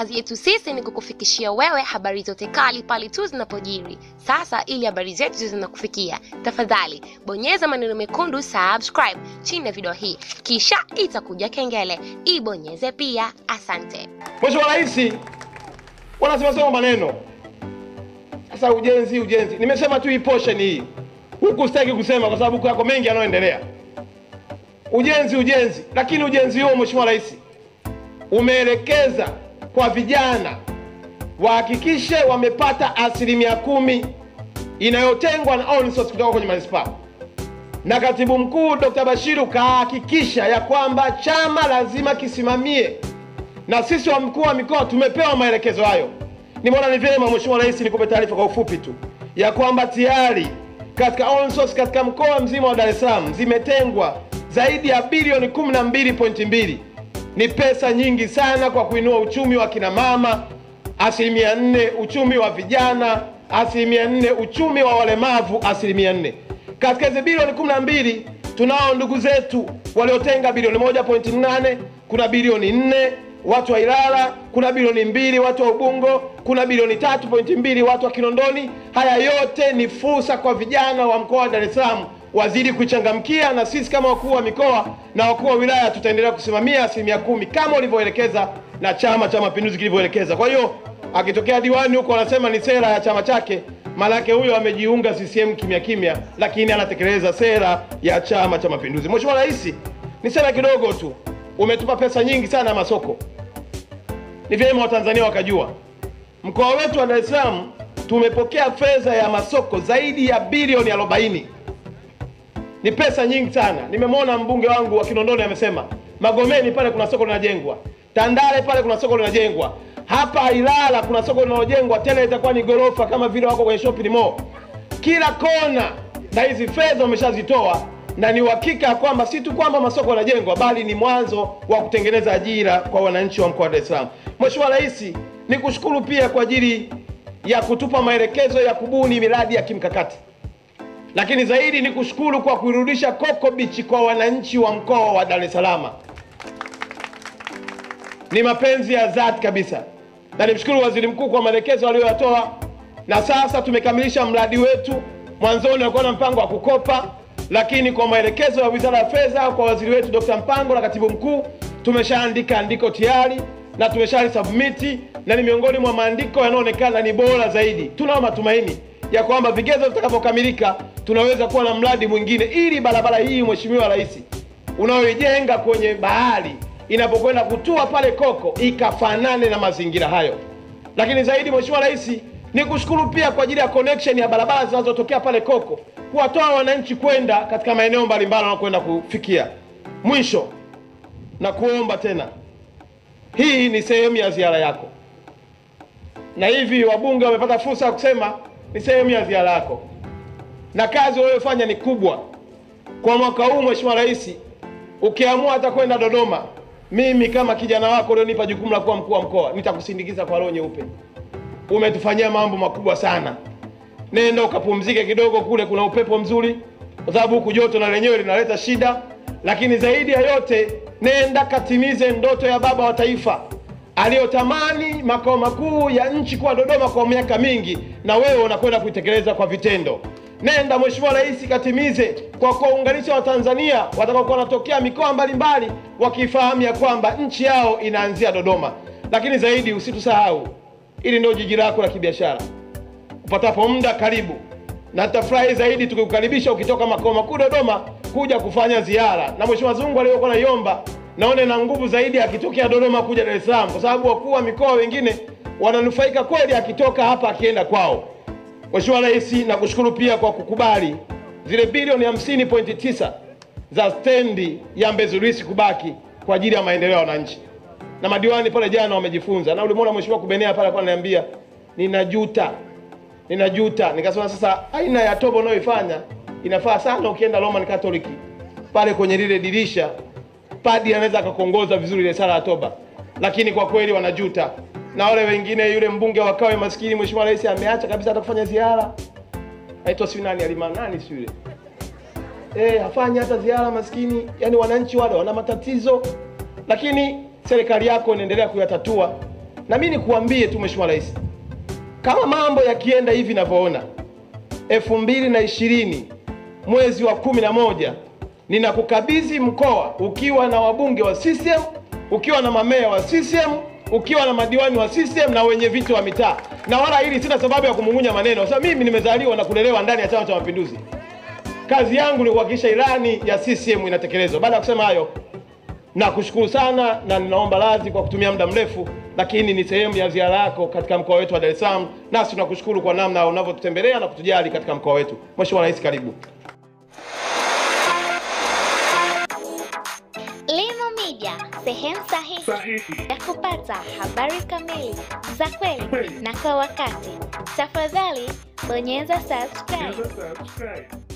Kazi yetu sisi ni kukufikishia wewe habari zote kali pale tu zinapojiri. Sasa ili habari zetu zinakufikia, tafadhali bonyeza maneno mekundu subscribe chini ya video hii, kisha itakuja kengele, ibonyeze pia. Asante. Mheshimiwa Rais wanasema sema maneno sasa, ujenzi ujenzi. Nimesema tu hii portion hii, huku sitaki kusema kwa sababu yako mengi yanayoendelea. Ujenzi ujenzi, lakini ujenzi huo Mheshimiwa Rais umeelekeza kwa vijana wahakikishe wamepata asilimia kumi inayotengwa na kutoka kwenye manispaa, na katibu mkuu Dr. Bashiru kahakikisha ya kwamba chama lazima kisimamie na sisi wa mkuu wa mikoa tumepewa maelekezo hayo. Nimeona ni vyema Mheshimiwa Rais nikupe taarifa kwa ufupi tu ya kwamba tayari katika ONSOS katika mkoa mzima wa Dar es Salaam zimetengwa zaidi ya bilioni 12.2. Ni pesa nyingi sana kwa kuinua uchumi wa kina mama, asilimia nne uchumi wa vijana, asilimia nne uchumi wa walemavu, asilimia nne. Katika hizi bilioni 12 tunao ndugu zetu waliotenga bilioni 1.8, kuna bilioni nne watu wa Ilala, kuna bilioni mbili watu wa Ubungo, kuna bilioni tatu pointi mbili watu wa Kinondoni. Haya yote ni fursa kwa vijana wa mkoa wa Dar es Salaam wazidi kuichangamkia, na sisi kama wakuu wa mikoa na wakuu wa wilaya tutaendelea kusimamia asilimia kumi kama ulivyoelekeza na Chama cha Mapinduzi kilivyoelekeza. Kwa hiyo akitokea diwani huko anasema ni sera ya chama chake, maanake huyo amejiunga CCM kimya kimya, lakini anatekeleza sera ya Chama cha Mapinduzi. Mheshimiwa Rais, ni sera kidogo tu, umetupa pesa nyingi sana masoko ni vyema Watanzania wakajua mkoa wetu wa Dar es Salaam tumepokea fedha ya masoko zaidi ya bilioni 40. Ni pesa nyingi sana. Nimemwona mbunge wangu wa Kinondoni amesema Magomeni pale kuna soko linajengwa, Tandale pale kuna soko linajengwa, hapa Ilala kuna soko linalojengwa, tena itakuwa ni gorofa kama vile wako kwenye shopping mall, kila kona, na hizi fedha wameshazitoa na ni uhakika ya kwamba si tu kwamba masoko yanajengwa bali ni mwanzo wa kutengeneza ajira kwa wananchi wa mkoa wa Dar es Salaam. Mheshimiwa Rais, ni kushukuru pia kwa ajili ya kutupa maelekezo ya kubuni miradi ya kimkakati, lakini zaidi ni kushukuru kwa kuirudisha Coco Beach kwa wananchi wa mkoa wa Dar es Salaam. Ni mapenzi ya dhati kabisa, na nimshukuru Waziri Mkuu kwa maelekezo aliyoyatoa, na sasa tumekamilisha mradi wetu. Mwanzoni alikuwa na mpango wa kukopa lakini kwa maelekezo ya Wizara ya Fedha kwa waziri wetu Dr. Mpango na katibu mkuu tumeshaandika andiko tayari na tumeshalisubmiti, na ni miongoni mwa maandiko yanayoonekana ni bora zaidi. Tunao matumaini ya kwamba vigezo vitakavyokamilika tunaweza kuwa na mradi mwingine, ili barabara hii Mheshimiwa Rais unayoijenga kwenye bahari inapokwenda kutua pale Koko ikafanane na mazingira hayo. Lakini zaidi Mheshimiwa Rais ni kushukuru pia kwa ajili ya connection ya barabara zinazotokea pale Koko kuwatoa wananchi kwenda katika maeneo mbalimbali wanakwenda kufikia. Mwisho na kuomba tena, hii ni sehemu ya ziara yako, na hivi wabunge wamepata fursa ya kusema ni sehemu ya ziara yako, na kazi unayofanya ni kubwa kwa mwaka huu. Mheshimiwa Rais, ukiamua hata kwenda Dodoma, mimi kama kijana wako ulionipa jukumu la kuwa mkuu wa mkoa nitakusindikiza kwa roho nyeupe. Umetufanyia mambo makubwa sana. Nenda ukapumzike kidogo, kule kuna upepo mzuri, kwa sababu huku joto na lenyewe linaleta shida. Lakini zaidi ya yote, nenda katimize ndoto ya baba wa taifa aliyotamani makao makuu ya nchi kuwa Dodoma kwa miaka mingi, na wewe unakwenda kuitekeleza kwa vitendo. Nenda Mheshimiwa Rais, katimize kwa kuwaunganisha Watanzania watakaokuwa wanatokea mikoa mbalimbali, wakifahamu ya kwamba nchi yao inaanzia Dodoma. Lakini zaidi usitusahau, ili ndio jiji lako la kibiashara upatapo muda karibu, na tutafurahi zaidi tukikukaribisha ukitoka makao makuu Dodoma kuja kufanya ziara, na Mheshimiwa Zungu aliyokuwa naiomba naone na nguvu zaidi akitokea Dodoma kuja Dar es Salaam, kwa sababu wakuu wa mikoa wengine wananufaika kweli akitoka hapa akienda kwao. Mheshimiwa Rais, nakushukuru pia kwa kukubali zile bilioni 50.9 za stendi ya Mbezi kubaki kwa ajili ya maendeleo ya wananchi, na madiwani pale jana wamejifunza, na ulimwona Mheshimiwa Kubenea pale alikuwa ananiambia ninajuta ninajuta. Nikasema sasa, aina ya tobo unayoifanya inafaa sana ukienda Roman Catholic pale kwenye lile dirisha, padi anaweza akakuongoza vizuri ile sala ya toba, lakini kwa kweli wanajuta. Na wale wengine, yule mbunge wa Kawe maskini, Mheshimiwa Rais ameacha kabisa hata kufanya ziara, aitwa si nani, alima nani, si yule. Eh, hafanyi hata ziara maskini. Yani wananchi wale wana matatizo, lakini serikali yako inaendelea kuyatatua. Na mimi nikuambie tu Mheshimiwa Rais, kama mambo yakienda hivi ninavyoona, elfu mbili na ishirini mwezi wa kumi na moja ninakukabidhi mkoa ukiwa na wabunge wa CCM, ukiwa na mameya wa CCM, ukiwa na madiwani wa CCM na wenye viti wa mitaa, na wala hili sina sababu ya kumung'unya maneno. sababu mimi nimezaliwa na kulelewa ndani ya Chama cha Mapinduzi. Kazi yangu ni kuhakikisha ilani ya CCM inatekelezwa. Baada ya kusema hayo, nakushukuru sana na ninaomba radhi kwa kutumia muda mrefu, lakini ni sehemu ya ziara yako katika mkoa wetu wa Dar es Salaam, nasi tunakushukuru kwa namna unavyotutembelea na kutujali katika mkoa wetu. Mheshimiwa Rais, karibu. Sehemu sahihi ya kupata habari kamili za kweli na kwa wakati. Tafadhali bonyeza subscribe. subscribe.